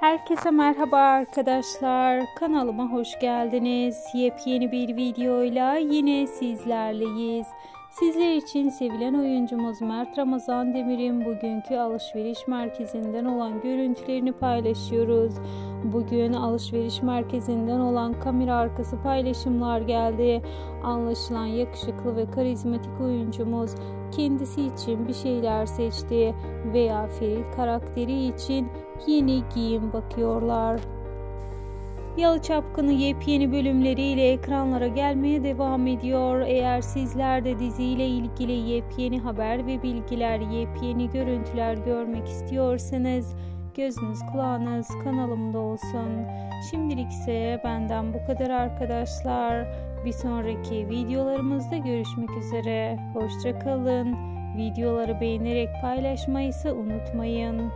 Herkese merhaba arkadaşlar. Kanalıma hoş geldiniz. Yepyeni bir videoyla yine sizlerleyiz. Sizler için sevilen oyuncumuz Mert Ramazan Demir'in bugünkü alışveriş merkezinden olan görüntülerini paylaşıyoruz. Bugün alışveriş merkezinden olan kamera arkası paylaşımlar geldi. Anlaşılan yakışıklı ve karizmatik oyuncumuz kendisi için bir şeyler seçti veya Ferit karakteri için yeni giyim bakıyorlar. Yalı Çapkını yepyeni bölümleriyle ekranlara gelmeye devam ediyor. Eğer sizler de diziyle ilgili yepyeni haber ve bilgiler, yepyeni görüntüler görmek istiyorsanız gözünüz kulağınız kanalımda olsun. Şimdilik ise benden bu kadar arkadaşlar. Bir sonraki videolarımızda görüşmek üzere. Hoşçakalın. Videoları beğenerek paylaşmayı ise unutmayın.